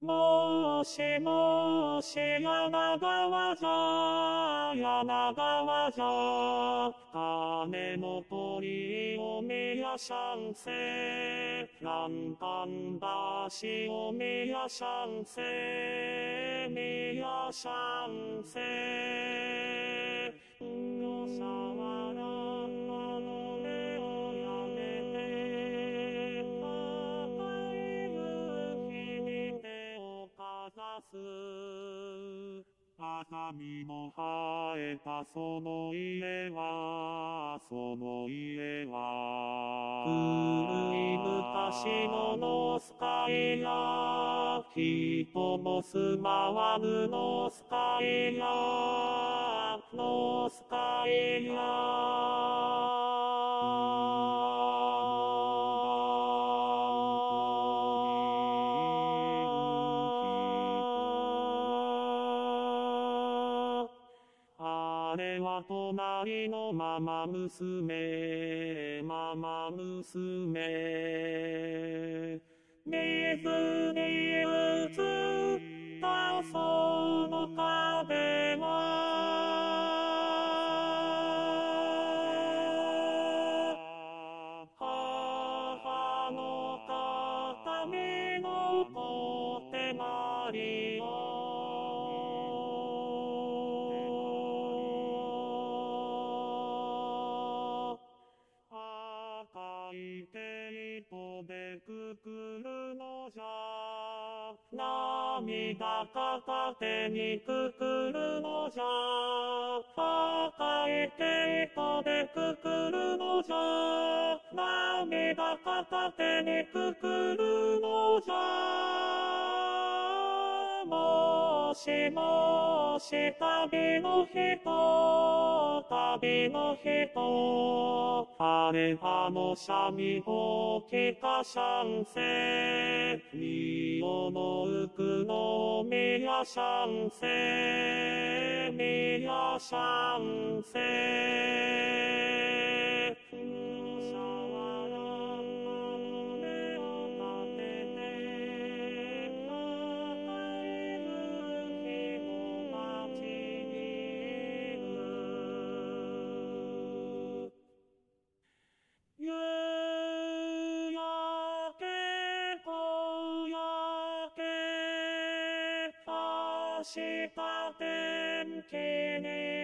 もしもし柳川じゃ、柳川じゃ、金の鳥を見やしゃんせ、南丹橋を見やしゃんせ、見やしゃんせ、かざす。朝見の生えたその家は、その家は、古い昔のノスカイヤ、人も住まわぬノスカイヤ、ノスカイヤ。れは隣のママ娘、ママ娘。水に映ったその壁は、母の形見のポテマリい毛糸でくくるのじゃ。涙片手にくくるのじゃ。赤い毛糸でくくるのじゃ。涙片手にくくるのじゃ。もしもし旅の人、旅の人、あれはの三味を聞かしゃんせ、身をのうくのみやしゃんせ、みやしゃんせ。け明日天気に